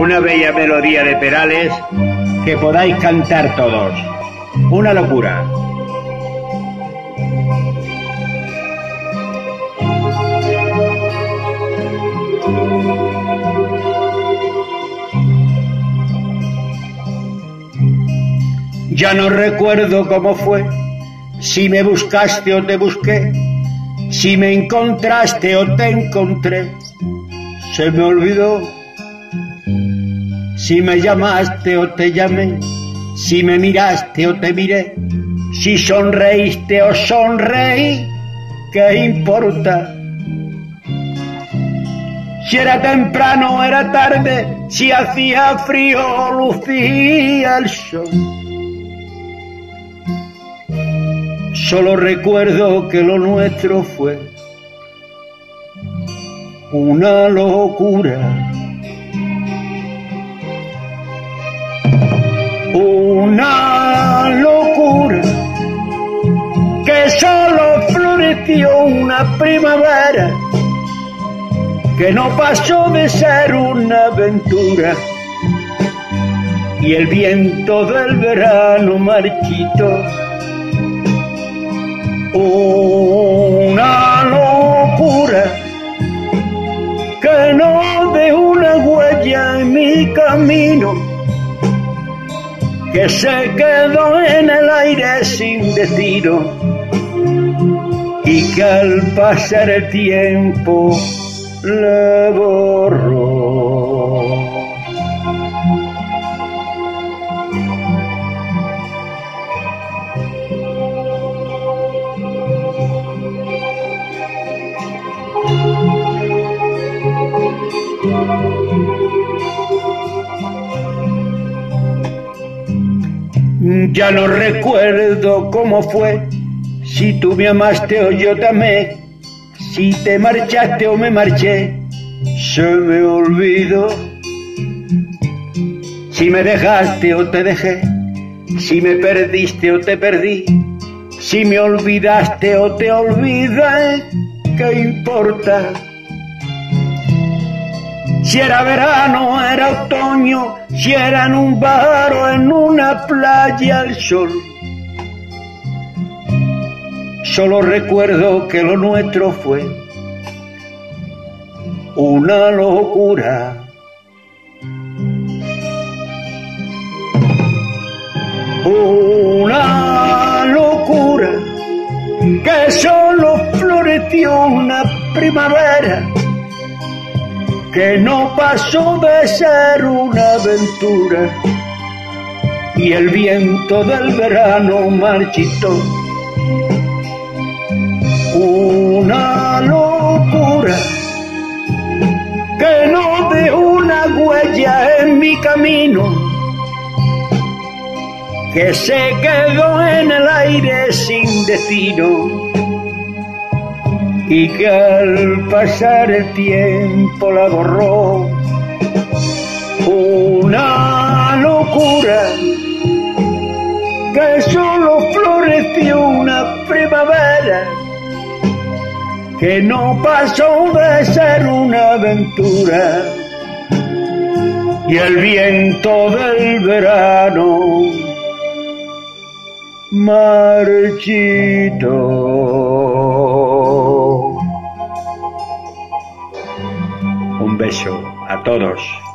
una bella melodía de Perales que podáis cantar todos. Una locura. Ya no recuerdo cómo fue, si me buscaste o te busqué, si me encontraste o te encontré, se me olvidó. Si me llamaste o te llamé, si me miraste o te miré, si sonreíste o sonreí, ¿qué importa? Si era temprano o era tarde, si hacía frío o lucía el sol. Solo recuerdo que lo nuestro fue una locura. Una locura que solo floreció una primavera que no pasó de ser una aventura. Y el viento del verano marchito una que se quedó en el aire sin destino y que al pasar el tiempo le borró. Ya no recuerdo cómo fue, si tú me amaste o yo te amé, si te marchaste o me marché, se me olvidó. Si me dejaste o te dejé, si me perdiste o te perdí, si me olvidaste o te olvidé, ¿qué importa? Si era verano era otoño, si era en un bar o en una playa al sol. Solo recuerdo que lo nuestro fue una locura. Una locura que solo floreció una primavera que no pasó de ser una aventura y el viento del verano marchitó. Una locura que no de una huella en mi camino, que se quedó en el aire sin destino y que al pasar el tiempo la borró. Una locura que solo floreció una primavera que no pasó de ser una aventura y el viento del verano marchito. Todos.